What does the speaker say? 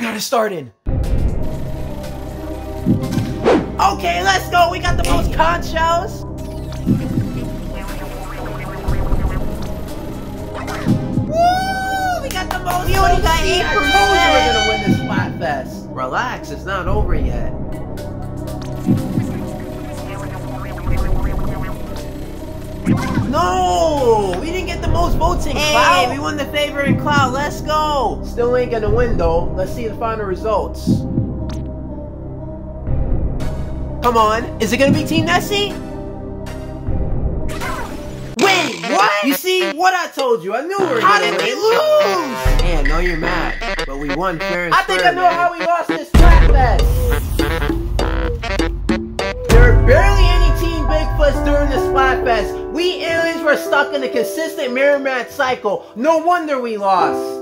got it started. Okay, let's go. We got the most conchos. Woo! We got the most. Only got 8%. told you we're gonna win this Splatfest. Relax, it's not over yet. No, we didn't get the most votes in Hey, Cloud. we won the favor in Cloud. Let's go. Still ain't gonna win though. Let's see the final results. Come on, is it gonna be Team Nessie? Wait, What? You see what I told you? I knew we were How gonna did we lose? Yeah, no, you're mad, but we won fair and I think I know man. how we lost this Splatfest. There were barely any Team Bigfoots during the Splatfest. We aliens were stuck in a consistent mirror match cycle. No wonder we lost.